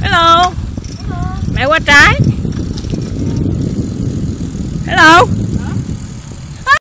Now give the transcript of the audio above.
Hello. Hello. Mẹ qua trái. Hello.